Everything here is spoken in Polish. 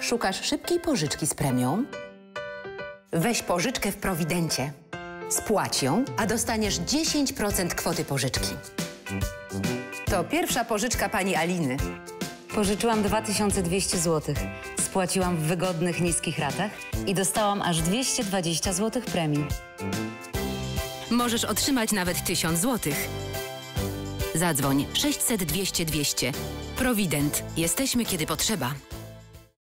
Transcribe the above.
Szukasz szybkiej pożyczki z premią? Weź pożyczkę w Prowidencie. Spłać ją, a dostaniesz 10% kwoty pożyczki. To pierwsza pożyczka pani Aliny. Pożyczyłam 2200 zł. Spłaciłam w wygodnych, niskich ratach i dostałam aż 220 zł premii. Możesz otrzymać nawet 1000 zł. Zadzwoń 600 200 200. Prowident. Jesteśmy kiedy potrzeba.